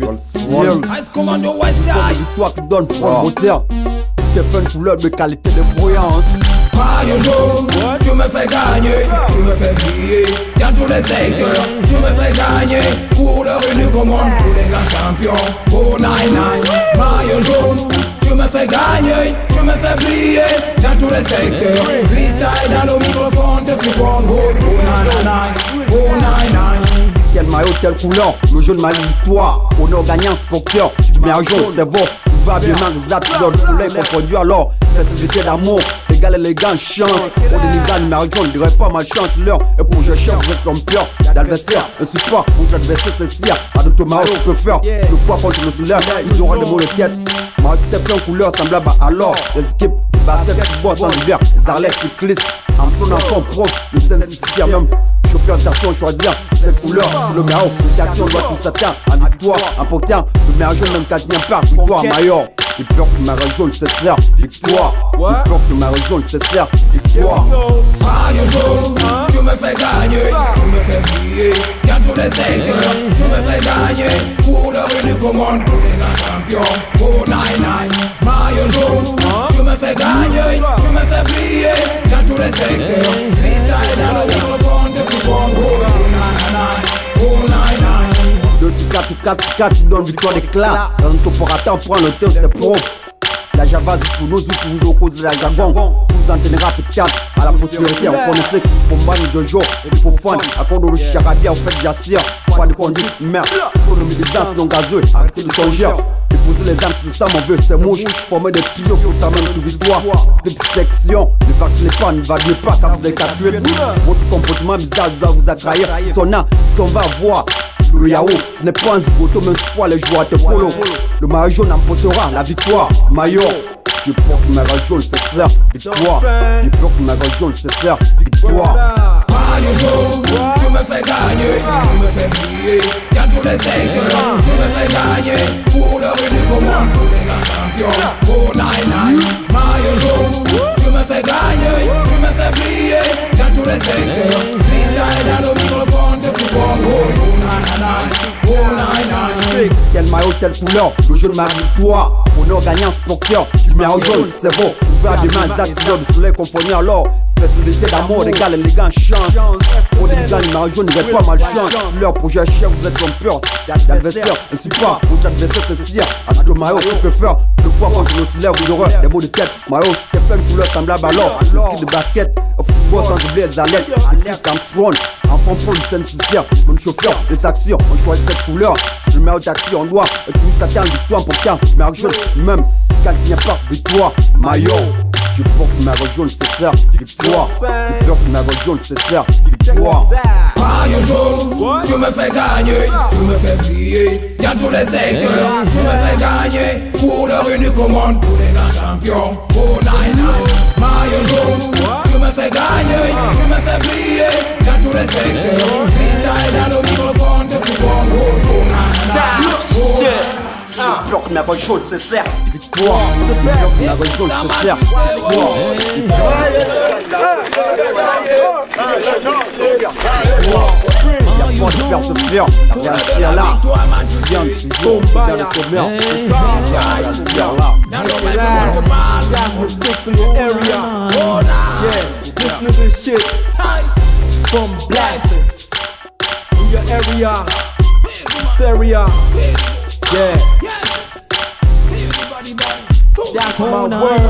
Ice Commando West Side Victoire qui donne froid. Moteur. Couleur de qualité de bruyance Maillot jaune, tu me fais gagner, tu me fais briller. Dans tous les secteurs. Tu me fais gagner. Pour le unique au monde, pour les grands champions, pour Nine Nine. Maillot jaune, tu me fais gagner, tu me fais briller. Dans tous les secteurs. Freestyle dans le microphone, te support, pour Nine Nine, pour Nine Nine. Telle couleur, le jaune ma victoire Honneur gagnant, spocteur, du mets jaune, c'est bon Tout va bien, zat, de soleil confondu alors Festivité d'amour, égal élégant, chance. On dénigre numéro jaune, dirait pas ma chance. L'heure et pour je cherche, êtes trompeur D'adversaire, un support, votre adversaire c'est sire À d'autres on peut faire Le poids contre le soulève, ils auront des mots de Ma tête en couleur semblable alors Les équipes, basket, football sans hiver Les arlettes, cyclistes, en son enfant prof Le sens même Chauffeur d'attention, choisir cette couleur, c'est le meilleur. L'action doit tout s'atteindre en victoire, en portant le meilleur jaune, même quatrième part, victoire, maillot. Il pleure que ma région se sert, victoire. Il pleure que ma région se sert, victoire. Maillot jaune, tu me fais gagner, tu me fais briller. Dans tous les secteurs. Tu me fais gagner. Pour le unique au monde, pour les grands champions, pour Nine Nine. Maillot jaune, tu me fais gagner, tu me fais briller dans tous les secteurs. Freestyle dans le microphone, te support, pour Nine Nine, pour Nine Nine. 2 4 4 4 tu donnes victoire d'éclat. Dans prend le thé, c'est propre. La Java, c'est pour nos outils, vous la jargon. Vous en tenez peut-être à la postérité. On connaissait pour Mbani Jojo et Fan. Accord de Charabia, au fait Jassir. Pas de conduite, merde. Économie des non gazeux, arrêtez de songer. Déposer les armes, c'est ça mon vœu, c'est mouche. Former des pilotes pour t'amener de victoire. Des sections, ne vacciner pas, ne vaguez pas, car vous êtes capturé. Votre comportement bizarre vous a vous a trahi. Sonna, son va voir. Le ce n'est pas un zigoto, mais une fois les joueurs te polo. Le maillot jaune la victoire. Maillot, je porte ma jaune, c'est ça, victoire. Je porte ma jaune, c'est ça, victoire. Tu me fais gagner, tu me fais briller dans tous les secteurs. Tu me fais gagner pour le unique au monde, pour les grands champions, pour Nine Nine. Maillot jaune, tu me fais gagner, tu me fais briller dans tous les secteurs. Freestyle dans le microphone, te support, pour Nine Nine, pour Nine Quel maillot, telle couleur, le jaune ma victoire. Honneur gagnant, spocteur, du maillot jaune, c'est beau. Ouvert des mains, zat, couleur du soleil confondu alors. Facilité d'amour, égal, élégant, chance. Des gars, numéro jaune, il pas mal chance. Sur leur projet cher, vous êtes trompeur. D'adversaire, ainsi pas, votre adversaire, c'est sire. Avec le maillot, peux faire poids contre le soleil, vous aurez des mots de tête. Maillot, tu t'es fait une couleur semblable à l'or. Le ski de basket, au football sans oublier les alettes. C'est qui Samsung. Enfant pour le scène système, mon chauffeur, les actions, on choisit cette couleur. Si le meilleur taxi, on doit, et tout s'attend victoire pour qu'un, mais jaune, même, quand il n'y a pas victoire, maillot. Je porte ma jaune, c'est ça, victoire. Je porte ma jaune, c'est ça, victoire. Maillot jaune, tu me fais gagner, tu me fais briller dans tous les secteurs. Tu me fais gagner pour le unique au monde, pour les grands champions, pour Nine Nine. Maillot jaune, tu me fais gagner, tu me fais briller dans tous les secteurs. Freestyle dans le microphone, pour Nine Nine. pour Nine Nine. Je porte ma jaune, c'est ça, victoire. Je porte ma jaune, c'est ça, victoire. faire se faire. La là. Viens, tu tombes dans le sommaire. Listen to this shit. From Blast in your area, area, Yeah. That's my word.